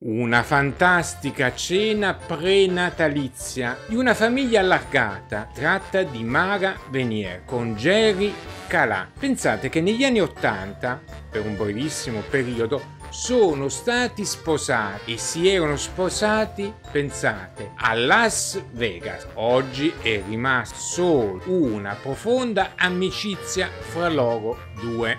Una fantastica cena prenatalizia di una famiglia allargata tratta di Mara Venier con Jerry Calà. Pensate che negli anni Ottanta, per un brevissimo periodo, sono stati sposati e si erano sposati, pensate, a Las Vegas. Oggi è rimasta solo una profonda amicizia fra loro due.